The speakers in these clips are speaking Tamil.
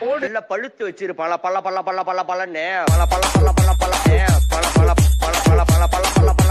போடு இல்ல பழுத்து வச்சிரு பல பல பல பல பல பலன்னு பல பல பல பல பல பல பல பல பல பல பல பல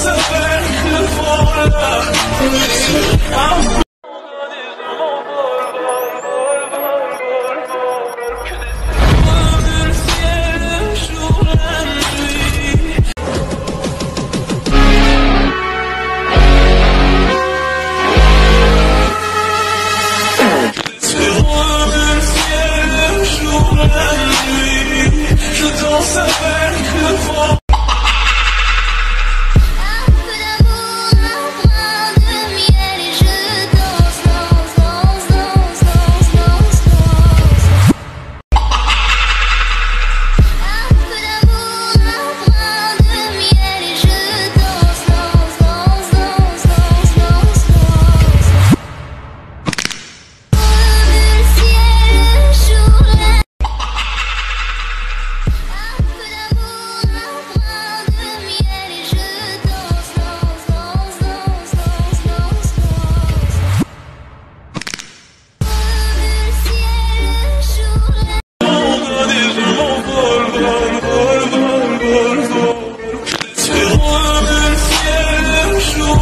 so bad.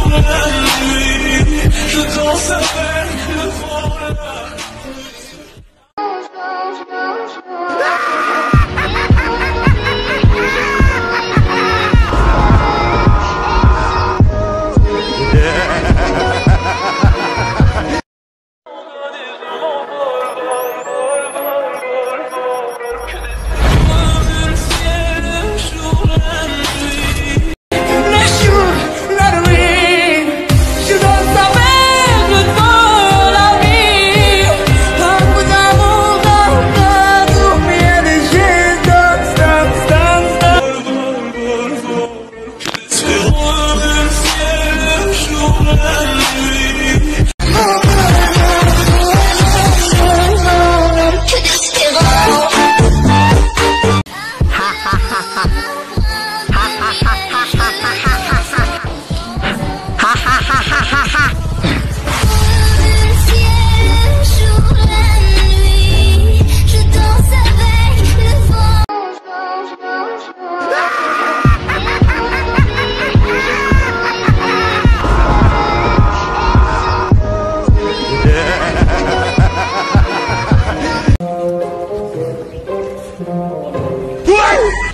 la je danse avec le vent.